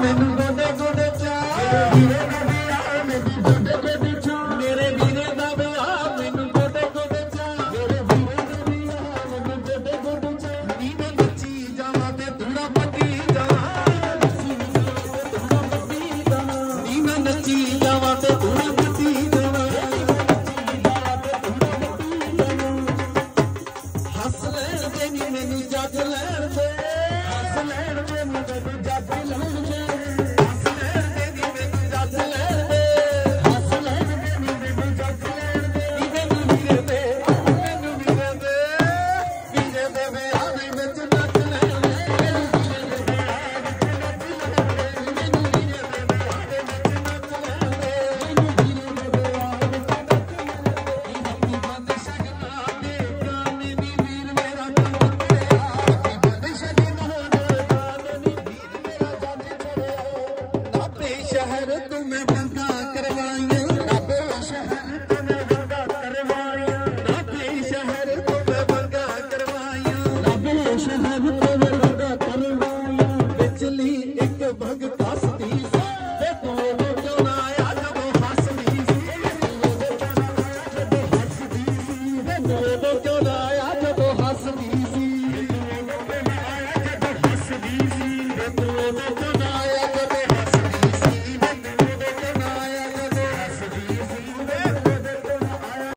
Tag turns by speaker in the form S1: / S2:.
S1: ਮੈਨੂੰ ਗੋਡੇ ਗੋਡੇ ਚਾਹ। ਵੀਰੇ ਦਾ ਵਿਆਹ ਮੈਨੂੰ ਗੋਡੇ ਗੋਡੇ ਚਾਹ। ਮੇਰੇ ਵੀਰੇ ਦਾ ਵਿਆਹ ਮੈਨੂੰ ਗੋਡੇ ਗੋਡੇ ਚਾਹ। ਮੇਰੇ ਵੀਰੇ ਦਾ ਵਿਆਹ ਮੈਨੂੰ ਗੋਡੇ ਗੋਡੇ ਚਾਹ। ਨੀ ਮੈਂ ਨੱਚੀ ਜਾਵਾਂ ਤੇ ਧੂੜਾ ਪੱਟੀ ਜਾਵਾਂ। ਨੀ ਮੈਂ ਨੱਚੀ ਜਾਵਾਂ ਤੇ ਧੂੜਾ ਪੱਟੀ ਜਾਵਾਂ। ਹੱਸ ਲੈਣ ਦੇ ਨੀ ਮੈਨੂੰ ਜੱਜ ਲੈਣ ਦੇ। शहर तुम्हें बंदा करवा